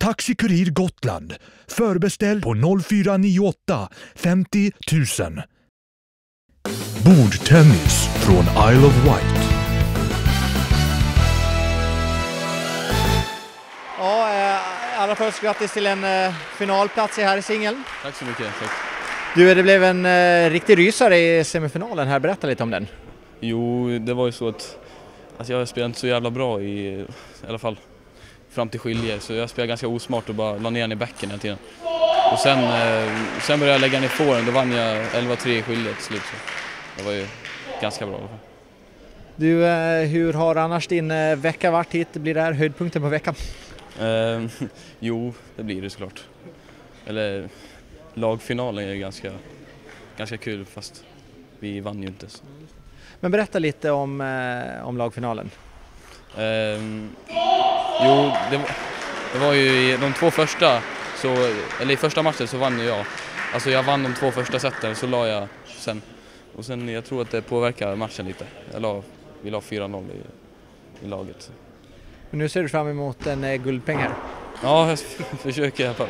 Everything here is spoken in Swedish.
Taxi Kurir Gotland. Förbeställ på 0498 50 000. Bordtennis från Isle of Wight. Ja, eh, allra först grattis till en eh, finalplats i här i singeln. Tack så mycket. Tack. Du, det blev en eh, riktig rysare i semifinalen här. Berätta lite om den. Jo, det var ju så att alltså jag spelade inte så jävla bra i, i alla fall fram till skilje, så jag spelade ganska osmart och bara la ner den i bäcken hela tiden. Och sen, eh, sen började jag lägga ner fåren, då vann jag 11-3 i skilje till slut. Så det var ju ganska bra i alla fall. Du, eh, hur har annars din eh, vecka varit hit? Blir det här höjdpunkten på veckan? Eh, jo, det blir det såklart. Eller lagfinalen är ganska, ganska kul fast vi vann ju inte. Så. Men berätta lite om, om lagfinalen. Ehm, jo, det, var- det var ju i de två första, så, eller i första matchen så vann ju jag. Alltså jag vann de två första seten, så la jag sen. Och sen jag tror att det påverkar matchen lite. Jag la, vi la 4-0 i, i laget. Men nu ser du fram emot en eh, guldpeng här. Ja, jag försöker i alla fall.